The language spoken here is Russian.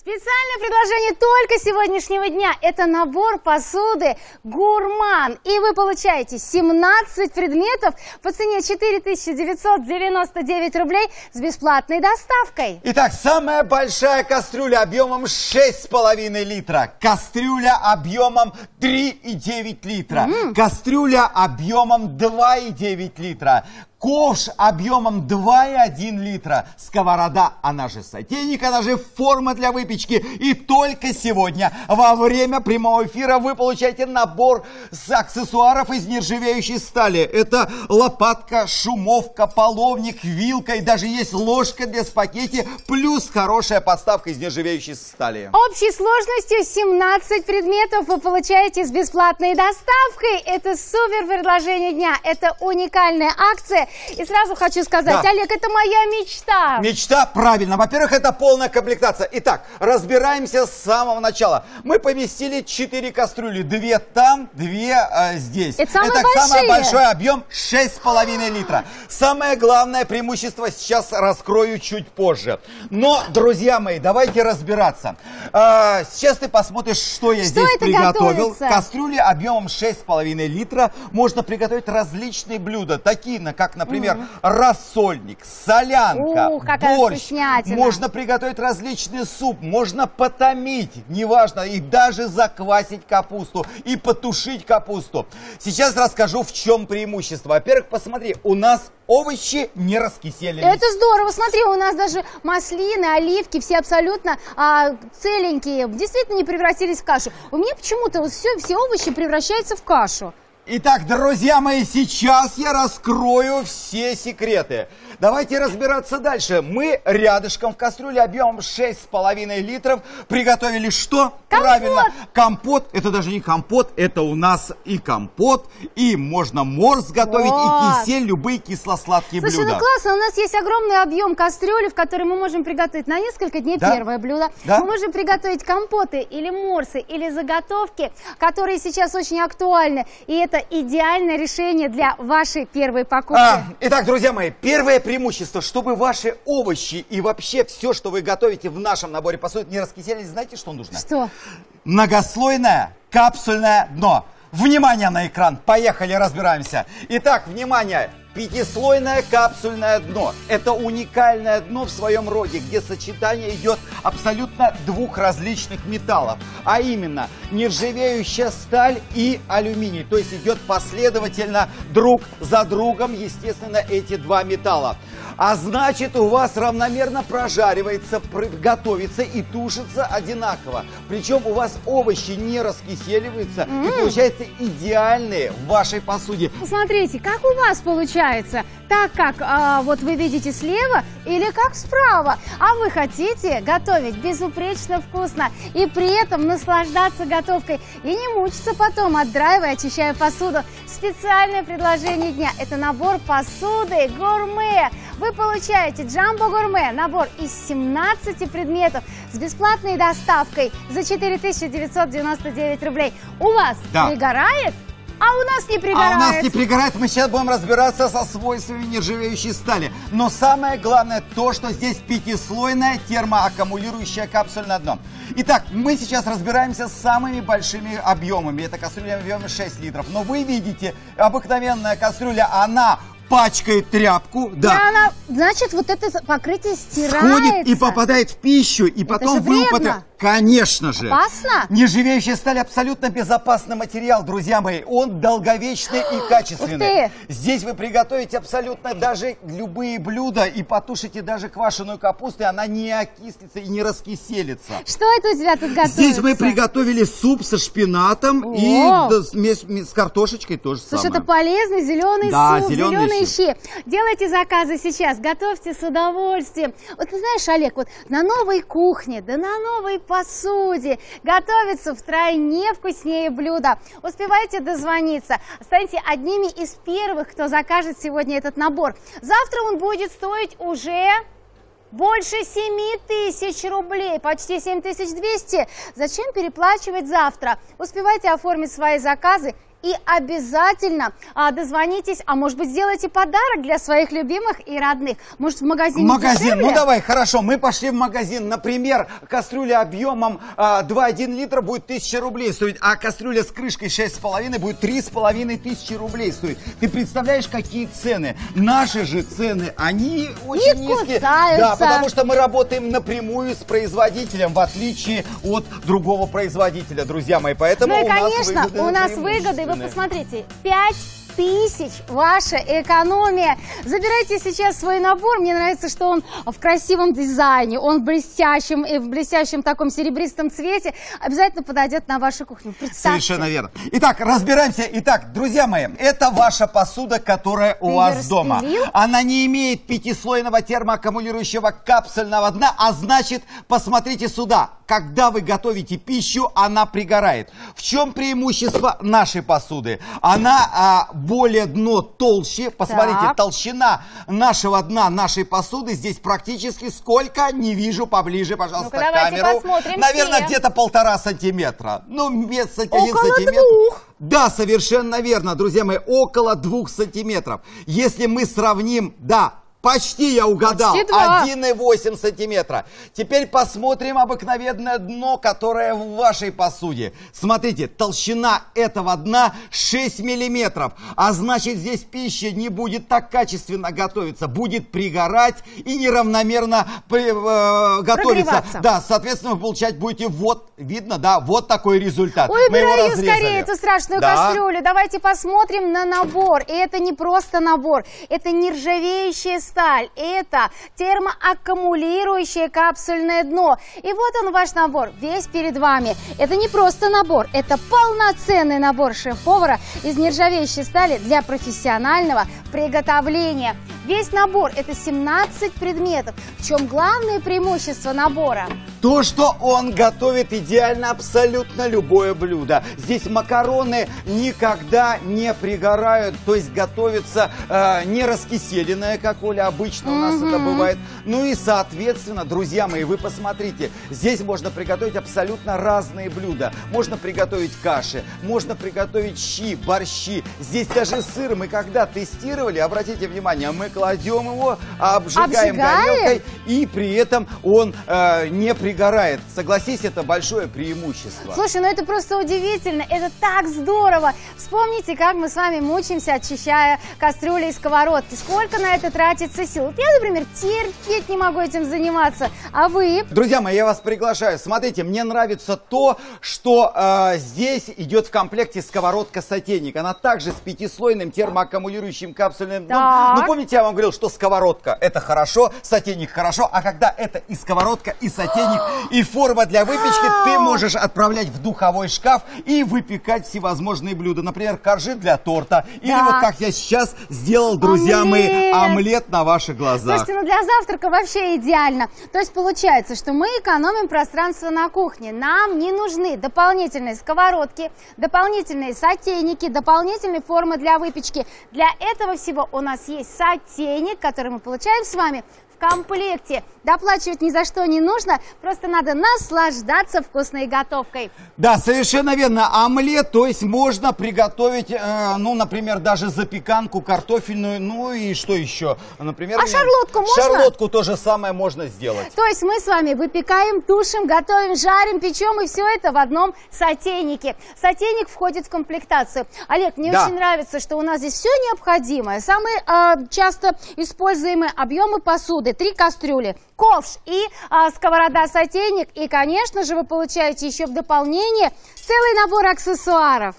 Специальное предложение только сегодняшнего дня – это набор посуды «Гурман». И вы получаете 17 предметов по цене 4999 рублей с бесплатной доставкой. Итак, самая большая кастрюля объемом 6,5 литра. Кастрюля объемом 3,9 литра. Mm. Кастрюля объемом 2,9 литра. Ковш объемом 2,1 литра. Сковорода, она же сотейник, она же форма для выпечки. И только сегодня, во время прямого эфира, вы получаете набор с аксессуаров из нержавеющей стали. Это лопатка, шумовка, половник, вилка и даже есть ложка для спагетти, плюс хорошая подставка из нержавеющей стали. Общей сложностью 17 предметов вы получаете с бесплатной доставкой. Это супер предложение дня. Это уникальная акция. И сразу хочу сказать, да. Олег, это моя мечта. Мечта, правильно. Во-первых, это полная комплектация. Итак, разбираемся с самого начала. Мы поместили 4 кастрюли. Две там, две э, здесь. Это самые это большие. самый большой объем 6,5 литра. Самое главное преимущество сейчас раскрою чуть позже. Но, друзья мои, давайте разбираться. А, сейчас ты посмотришь, что я что здесь приготовил. Готовится? Кастрюли объемом 6,5 литра. Можно приготовить различные блюда, такие, как, например, mm. рассольник, солянка, Ух, борщ. Можно приготовить различный суп, можно потомить, неважно, и даже заквасить капусту, и потушить капусту. Сейчас расскажу, в чем преимущество. Во-первых, посмотри, у нас овощи не раскиселились. Это здорово. Смотри, у нас даже маслины, оливки, все абсолютно а, целенькие. Действительно не превратились в кашу. У меня почему-то вот все, все овощи превращаются в кашу. Итак, друзья мои, сейчас я раскрою все секреты. Давайте разбираться дальше. Мы рядышком в кастрюле объемом 6,5 литров приготовили что? Компот. Правильно, компот. Это даже не компот, это у нас и компот, и можно морс готовить, вот. и кисель, любые кисло-сладкие Слушай, блюда. ну классно, у нас есть огромный объем кастрюли, в которой мы можем приготовить на несколько дней да? первое блюдо. Да? Мы можем приготовить компоты или морсы, или заготовки, которые сейчас очень актуальны. И это это идеальное решение для вашей первой покупки. А, итак, друзья мои, первое преимущество, чтобы ваши овощи и вообще все, что вы готовите в нашем наборе посуды, не раскиселись, знаете, что нужно? Что? Многослойное капсульное дно. Внимание на экран, поехали, разбираемся. Итак, внимание, Пятислойное капсульное дно. Это уникальное дно в своем роде, где сочетание идет абсолютно двух различных металлов. А именно нержавеющая сталь и алюминий. То есть идет последовательно друг за другом, естественно, эти два металла. А значит, у вас равномерно прожаривается, готовится и тушится одинаково. Причем у вас овощи не раскиселиваются mm. и получаются идеальные в вашей посуде. Смотрите, как у вас получается? Так как а, вот вы видите слева или как справа. А вы хотите готовить безупречно вкусно и при этом наслаждаться готовкой и не мучиться потом, отдраивая, очищая посуду. Специальное предложение дня – это набор посуды гурме. Вы получаете Джамбо Гурме, набор из 17 предметов с бесплатной доставкой за 4999 рублей. У вас да. пригорает? А у нас не пригорает. А у нас не пригорает. Мы сейчас будем разбираться со свойствами нержавеющей стали. Но самое главное то, что здесь пятислойное термоаккумулирующее капсульное дно. Итак, мы сейчас разбираемся с самыми большими объемами. Это кастрюля объемом 6 литров. Но вы видите, обыкновенная кастрюля, она пачкает тряпку, да. И она, значит, вот это покрытие стирается. Сходит и попадает в пищу, и это потом вы употребляете. Конечно же. Опасно? Нержавеющая сталь абсолютно безопасный материал, друзья мои. Он долговечный и качественный. Здесь вы приготовите абсолютно даже любые блюда и потушите даже квашеную капусту, и она не окислится и не раскиселится. Что это у тебя тут готовится? Здесь мы приготовили суп со шпинатом О! и с, с картошечкой тоже Слушай, самое. это полезный зеленый да, суп, зеленый, зеленые щи. Делайте заказы сейчас, готовьте с удовольствием. Вот ты знаешь, Олег, вот на новой кухне, да на новой посуде. Готовится втройне вкуснее блюда. Успевайте дозвониться. Станьте одними из первых, кто закажет сегодня этот набор. Завтра он будет стоить уже больше 7 тысяч рублей, почти 7200. Зачем переплачивать завтра? Успевайте оформить свои заказы И обязательно а, дозвонитесь, а может быть сделайте подарок для своих любимых и родных. Может в магазине Магазин, дешевле? ну давай, хорошо, мы пошли в магазин. Например, кастрюля объемом а, 2,1 литра будет 1000 рублей стоить, а кастрюля с крышкой 6,5 будет 3,5 тысячи рублей стоить. Ты представляешь, какие цены? Наши же цены, они очень Не низкие. кусаются. Да, потому что мы работаем напрямую с производителем, в отличие от другого производителя, друзья мои. Поэтому Ну и, конечно, у нас выгоды, вы посмотрите, 5 тысяч ваша экономия. Забирайте сейчас свой набор. Мне нравится, что он в красивом дизайне, он в блестящем, и в блестящем таком серебристом цвете. Обязательно подойдет на вашу кухню. Представьте. Совершенно верно. Итак, разбираемся. Итак, друзья мои, это ваша посуда, которая у Ты вас дома. Она не имеет пятислойного термоаккумулирующего капсульного дна, а значит, посмотрите сюда. Когда вы готовите пищу, она пригорает. В чем преимущество нашей посуды? Она а, более дно толще. Посмотрите, Так. толщина нашего дна нашей посуды здесь практически сколько? Не вижу поближе, пожалуйста, Ну-ка, давайте камеру. посмотрим Наверное, все. где-то полтора сантиметра. Ну, мет- один Около сантиметр. двух. Да, совершенно верно, друзья мои, около двух сантиметров. Если мы сравним, да, почти я угадал, Почти два. 1,8 сантиметра. Теперь посмотрим обыкновенное дно, которое в вашей посуде. Смотрите, толщина этого дна 6 миллиметров. А значит, здесь пища не будет так качественно готовиться, будет пригорать и неравномерно при- э, готовиться. Да, соответственно, вы получать будете вот, видно, да, вот такой результат. Ой, Мы его скорее эту страшную Да. кастрюлю. Давайте посмотрим на набор. И это не просто набор, это нержавеющая сталь, это термоаккумулирующее капсульное дно. И вот он ваш набор, весь перед вами. Это не просто набор, это полноценный набор шеф-повара из нержавеющей стали для профессионального приготовления. Весь набор – это 17 предметов. В чем главное преимущество набора? То, что он готовит идеально абсолютно любое блюдо. Здесь макароны никогда не пригорают, то есть готовится э, не раскиселенное, как Оля обычно у нас это бывает. Ну и соответственно, друзья мои, вы посмотрите, здесь можно приготовить абсолютно разные блюда. Можно приготовить каши, можно приготовить щи, борщи. Здесь даже сыр мы когда тестировали, обратите внимание, мы кладем его, обжигаем Обжигаем? горелкой, и при этом он э, не пригорает. Согласись, это большое преимущество. Слушай, ну это просто удивительно, это так здорово. Вспомните, как мы с вами мучаемся, очищая кастрюли и сковородки. Сколько на это тратится сил. Вот я, например, терпеть не могу этим заниматься. А вы? Друзья мои, я вас приглашаю. Смотрите, мне нравится то, что э, здесь идет в комплекте сковородка-сотейник. Она также с пятислойным термоаккумулирующим капсульным дном. Так. Ну, помните, я вам говорил, что сковородка это хорошо, сотейник хорошо, а когда это и сковородка, и сотейник, и форма для выпечки, ты можешь отправлять в духовой шкаф и выпекать всевозможные блюда. Например, коржи для торта. Или Да. вот как я сейчас сделал, друзья мои, Омлет. омлет на ваших глазах. Слушайте, ну для завтрака вообще идеально. То есть получается, что мы экономим пространство на кухне. Нам не нужны дополнительные сковородки, дополнительные сотейники, дополнительные формы для выпечки. Для этого всего у нас есть сотейник, который мы получаем с вами в комплекте. Доплачивать ни за что не нужно, просто надо наслаждаться вкусной готовкой. Да, совершенно верно. Омлет, то есть можно приготовить, э, ну, например, даже запеканку картофельную, ну и что еще? Например, А шарлотку можно? Шарлотку то же самое можно сделать. То есть мы с вами выпекаем, тушим, готовим, жарим, печем, и все это в одном сотейнике. Сотейник входит в комплектацию. Олег, мне Да. очень нравится, что у нас здесь все необходимое. Самые а, часто используемые объемы посуды. Три кастрюли, ковш и а, сковорода-сотейник. И, конечно же, вы получаете еще в дополнение целый набор аксессуаров.